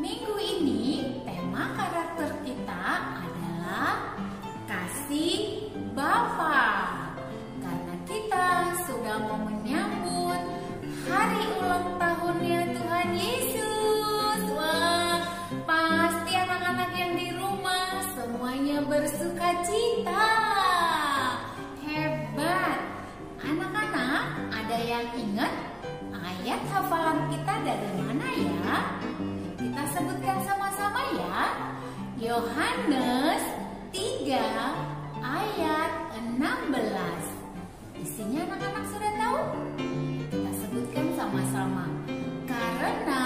minggu ini tema karakter kita adalah kasih Bapa. Karena kita sudah mau menyambut hari ulang tahunnya Tuhan Yesus. Wah, pasti anak-anak yang di rumah semuanya bersuka cita. Hebat. Anak-anak, ada yang ingat ayat hafalan kita dari mana ya? Sebutkan sama-sama ya. Yohanes 3 ayat 16. Isinya anak-anak sudah tahu? Kita sebutkan sama-sama. Karena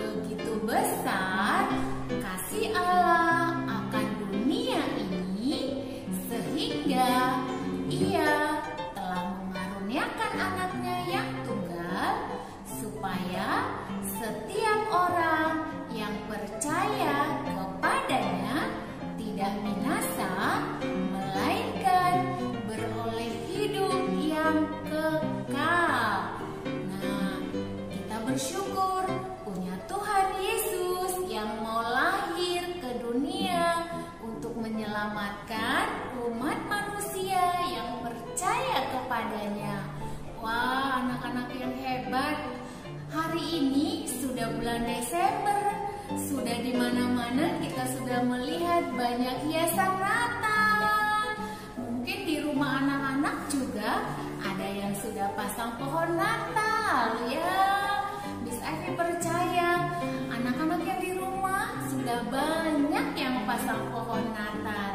begitu besar kasih Allah akan dunia ini sehingga ia telah mengaruniakan anaknya yang tunggal supaya setiap orang percaya kepadanya tidak binasa melainkan beroleh hidup yang kekal. Nah, kita bersyukur punya Tuhan Yesus yang mau lahir ke dunia untuk menyelamatkan umat manusia yang percaya kepadanya. Wah, anak-anak yang hebat. Hari ini sudah bulan Desember. Sudah di mana-mana kita sudah melihat banyak hiasan Natal. Mungkin di rumah anak-anak juga ada yang sudah pasang pohon Natal ya. Miss Ivy percaya anak-anak yang di rumah sudah banyak yang pasang pohon Natal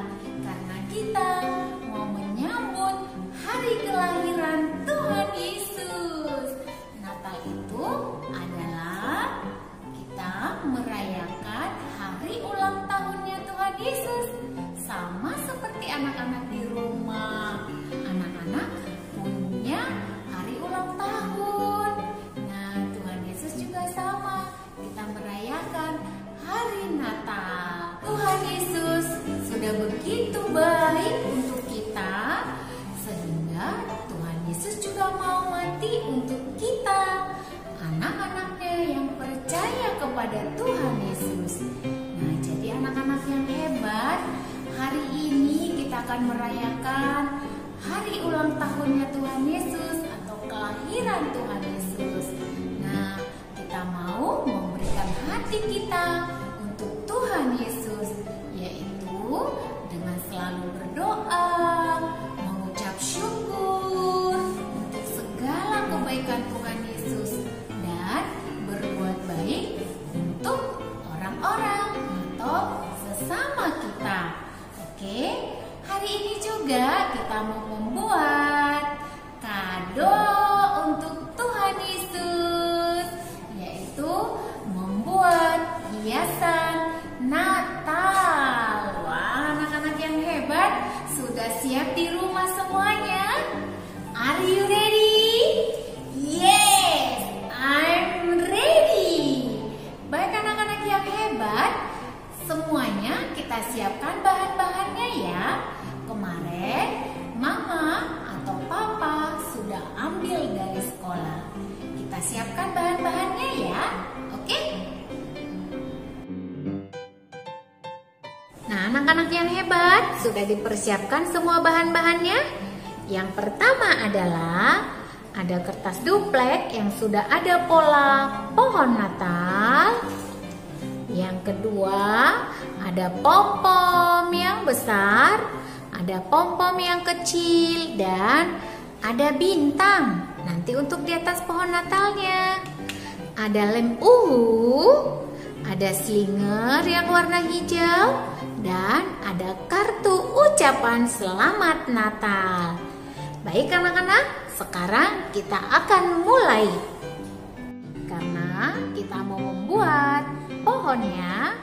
kepada Tuhan Yesus. Nah, jadi anak-anak yang hebat, hari ini kita akan merayakan hari ulang tahunnya Tuhan Yesus atau kelahiran Tuhan Yesus. Nah, kita mau memberikan hati kita untuk Tuhan Yesus, siapkan bahan-bahannya ya. Kemarin mama atau papa sudah ambil dari sekolah. Kita siapkan bahan-bahannya ya. Oke? Nah, anak-anak yang hebat sudah dipersiapkan semua bahan-bahannya. Yang pertama adalah ada kertas duplek yang sudah ada pola pohon Natal. Yang kedua, ada pom-pom yang besar, ada pom-pom yang kecil, dan ada bintang. Nanti untuk di atas pohon natalnya. Ada lem uhu, ada slinger yang warna hijau, dan ada kartu ucapan selamat natal. Baik anak-anak, sekarang kita akan mulai. Karena kita mau membuat pohonnya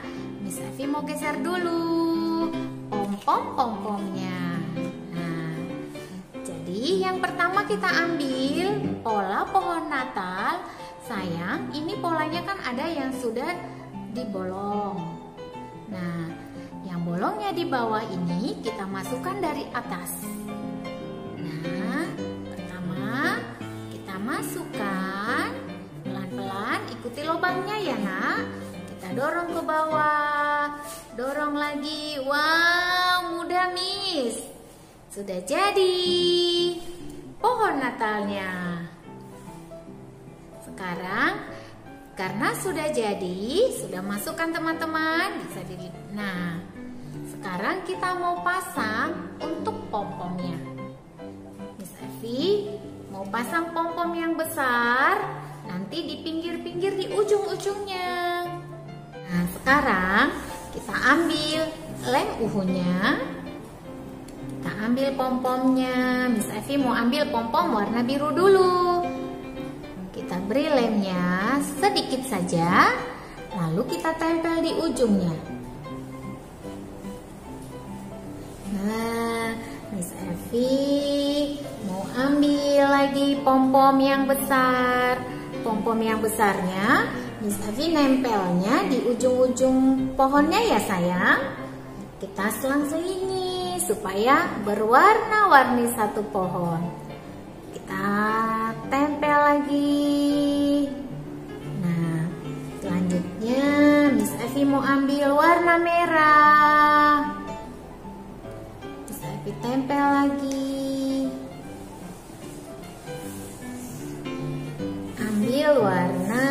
Evi mau geser dulu pom-pom pom-pomnya. Nah, jadi yang pertama kita ambil pola pohon Natal. Sayang, ini polanya kan ada yang sudah dibolong. Nah, yang bolongnya di bawah ini kita masukkan dari atas. Nah, pertama kita masukkan pelan-pelan ikuti lubangnya ya nak. Kita dorong ke bawah, dorong lagi. Wow, mudah miss. Sudah jadi pohon Natalnya. Sekarang karena sudah jadi, sudah masukkan teman-teman, bisa di Nah, sekarang kita mau pasang untuk pom-pomnya. Miss Evi mau pasang pom-pom yang besar, nanti di pinggir-pinggir di ujung-ujungnya. Nah, sekarang kita ambil lem uhunya. Kita ambil pom-pomnya. Miss Evi mau ambil pom-pom warna biru dulu. Kita beri lemnya sedikit saja, lalu kita tempel di ujungnya. Nah, Miss Evi mau ambil lagi pom-pom yang besar. Pom-pom yang besarnya, Miss Evi nempelnya di ujung-ujung pohonnya ya sayang. Kita selang-selingi supaya berwarna-warni satu pohon. Kita tempel lagi. Nah selanjutnya Miss Evi mau ambil warna merah. Miss Evi tempel lagi. Ambil warna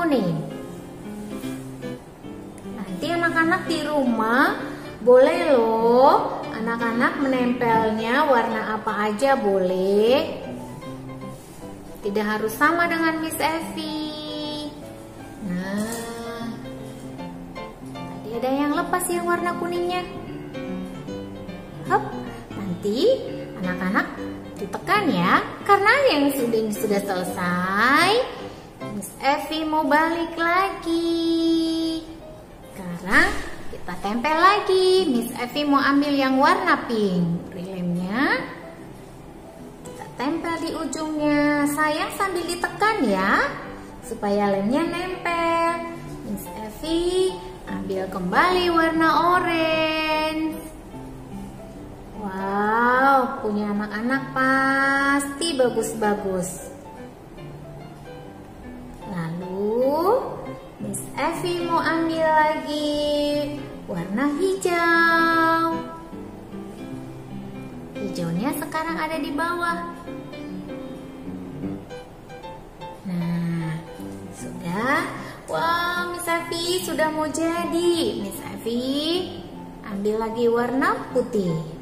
kuning nanti anak-anak di rumah boleh loh Anak-anak menempelnya warna apa aja boleh. Tidak harus sama dengan Miss Evi. Nah, tadi ada yang lepas yang warna kuningnya. Hop, nanti anak-anak ditekan ya, karena yang sudah sudah selesai. Miss Evi mau balik lagi. Sekarang kita tempel lagi. Miss Evi mau ambil yang warna pink. Lemnya kita tempel di ujungnya. Sayang sambil ditekan ya, supaya lemnya nempel. Miss Evi ambil kembali warna orange. Wow, punya anak-anak pasti bagus-bagus. Miss Evi mau ambil lagi warna hijau. Hijaunya sekarang ada di bawah. Nah, sudah. Wow, Miss Avi sudah mau jadi. Miss Avi ambil lagi warna putih.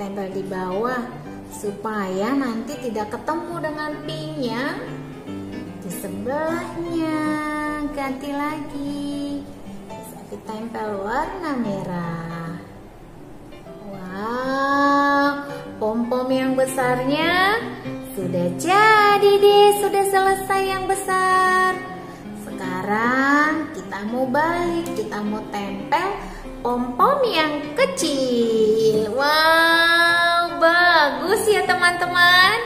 Tempel di bawah supaya nanti tidak ketemu dengan pinknya. Di sebelahnya ganti lagi. Bisa ditempel warna merah. Wow pom-pom yang besarnya sudah jadi deh sudah selesai yang besar. Sekarang kita mau balik kita mau tempel pom-pom yang kecil. Wow, bagus ya teman-teman.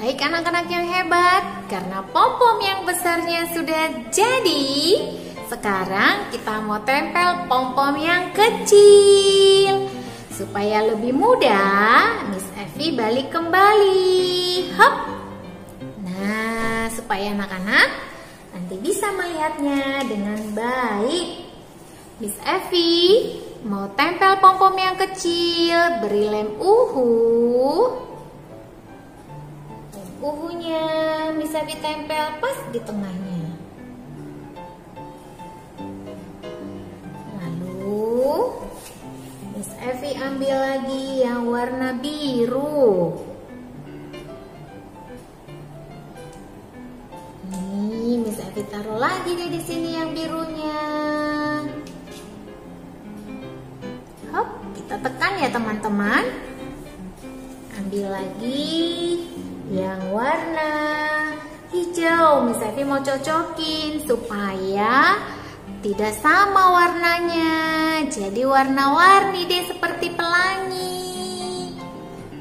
Baik anak-anak yang hebat, karena pom-pom yang besarnya sudah jadi. Sekarang kita mau tempel pom-pom yang kecil. Supaya lebih mudah, Miss Evi balik kembali. Hop. Nah, supaya anak-anak nanti bisa melihatnya dengan baik. Miss Evi mau tempel pom-pom yang kecil, beri lem uhu. Lem uhunya bisa ditempel pas di tengahnya. Lalu Miss Evi ambil lagi yang warna biru. Nih, Miss Evi taruh lagi deh di sini yang birunya. Hop, kita tekan ya teman-teman. Ambil lagi yang warna hijau. Evi mau cocokin supaya tidak sama warnanya. Jadi warna-warni deh seperti pelangi.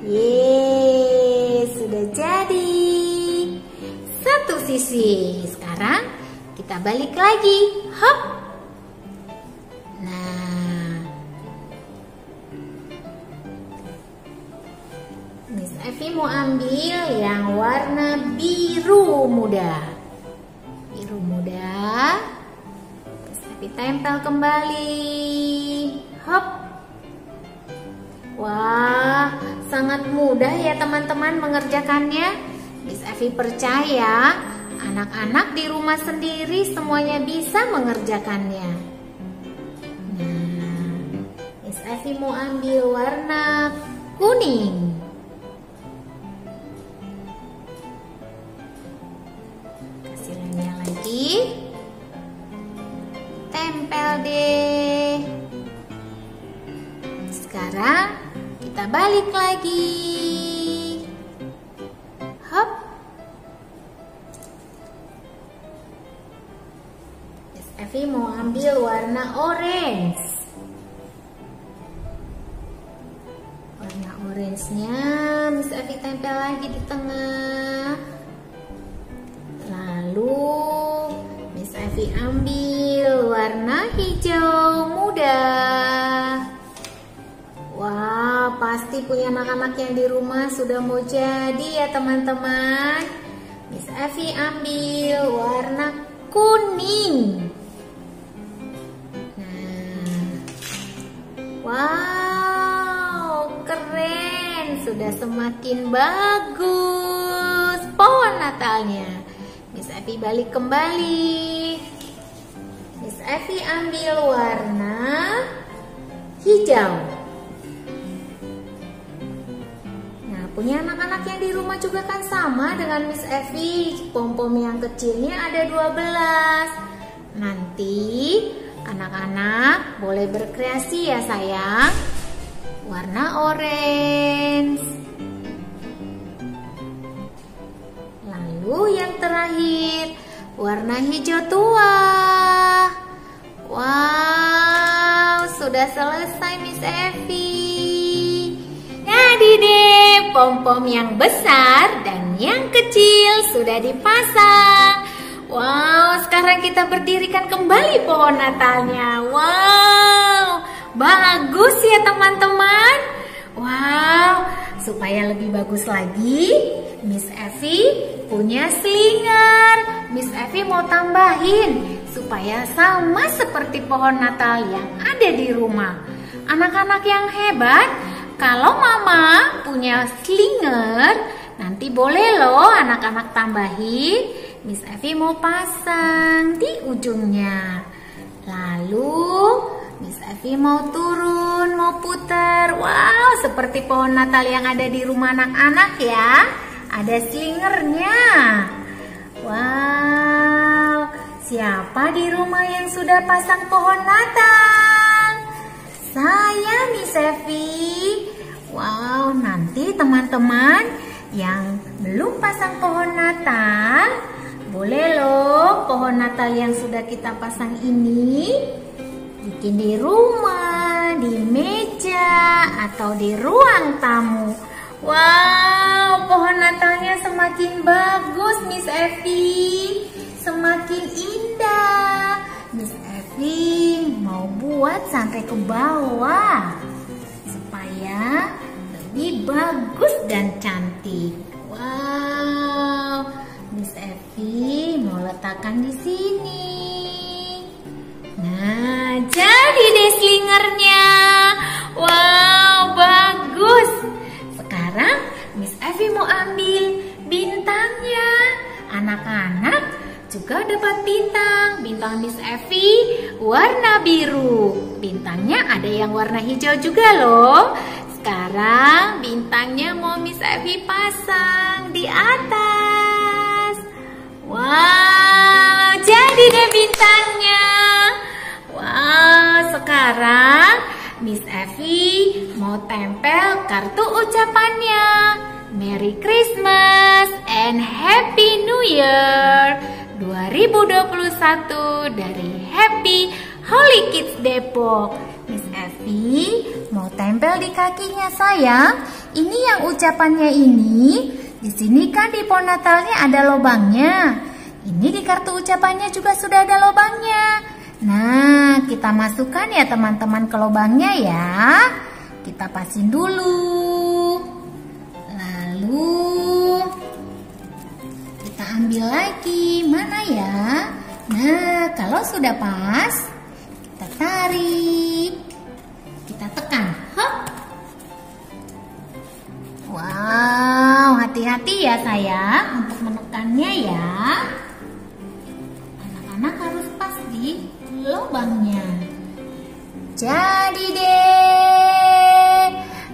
Yeay, sudah jadi. Satu sisi. Sekarang kita balik lagi. Hop. Evi mau ambil yang warna biru muda. Biru muda. Evi tempel kembali. Hop. Wah, sangat mudah ya teman-teman mengerjakannya. Miss Evi percaya anak-anak di rumah sendiri semuanya bisa mengerjakannya. Nah, Evi mau ambil warna kuning. Tempel deh. Sekarang kita balik lagi. Hop. Miss Evi mau ambil warna orange. Warna orange-nya Miss Evi tempel lagi di tengah. Muda. Wah, pasti punya anak-anak yang di rumah sudah mau jadi ya teman-teman. Miss Evi ambil warna kuning. Nah, wow, keren. Sudah semakin bagus pohon Natalnya. Miss Evi balik kembali. Miss Evi ambil warna hijau. Nah, punya anak-anak yang di rumah juga kan sama dengan Miss Evi. Pom-pom yang kecilnya ada 12. Nanti anak-anak boleh berkreasi ya sayang. Warna orange. Lalu yang terakhir, warna hijau tua. Wow, sudah selesai Miss Evi. Jadi deh, pom-pom yang besar dan yang kecil sudah dipasang. Wow, sekarang kita berdirikan kembali pohon Natalnya. Wow, bagus ya teman-teman. Wow, supaya lebih bagus lagi, Miss Evi punya slinger. Miss Evi mau tambahin supaya sama seperti pohon Natal yang ada di rumah. Anak-anak yang hebat, kalau mama punya slinger, nanti boleh loh anak-anak tambahin. Miss Evi mau pasang di ujungnya. Lalu Miss Evi mau turun, mau putar. Wow, seperti pohon Natal yang ada di rumah anak-anak ya. Ada slingernya. Wow, siapa di rumah yang sudah pasang pohon Natal? Saya Miss Evi. Wow, nanti teman-teman yang belum pasang pohon Natal, boleh loh pohon Natal yang sudah kita pasang ini bikin di rumah, di meja, atau di ruang tamu. Wow, pohon Natalnya semakin bagus, Miss Evi. Semakin indah. Miss Evi mau buat sampai ke bawah. Supaya lebih bagus dan cantik. Wow, Miss Evi mau letakkan di sini. Nah, jadi deh slingernya. Wow, bagus. Sekarang Miss Evi mau ambil juga dapat bintang. Bintang Miss Evi warna biru. Bintangnya ada yang warna hijau juga loh. Sekarang bintangnya mau Miss Evi pasang di atas. Wow, jadi deh bintangnya. Wah, sekarang Miss Evi mau tempel kartu ucapannya. Merry Christmas and Happy New Year 2021 dari Happy Holy Kids Depok. Miss Evi mau tempel di kakinya sayang. Ini yang ucapannya ini. Di sini kan di pohon Natalnya ada lubangnya. Ini di kartu ucapannya juga sudah ada lubangnya. Nah, kita masukkan ya teman-teman ke lubangnya ya. Kita pasin dulu. Lalu ambil lagi. Mana ya? Nah, kalau sudah pas, kita tarik. Kita tekan. Hop. Wow, hati-hati ya sayang untuk menekannya ya. Anak-anak harus pas di lubangnya. Jadi deh.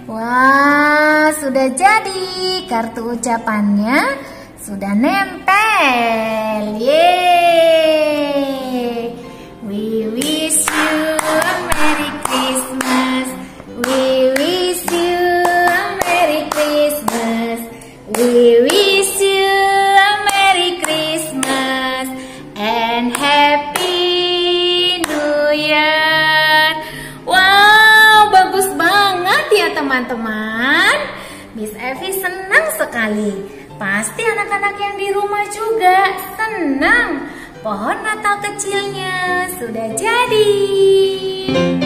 Wah, sudah jadi. Kartu ucapannya sudah nempel. Yeay. We wish you a Merry Christmas. We wish you a Merry Christmas. We wish you a Merry Christmas and Happy New Year. Wow, bagus banget ya teman-teman. Miss Evi senang sekali. Pasti anak-anak yang di rumah juga senang. Pohon Natal kecilnya sudah jadi.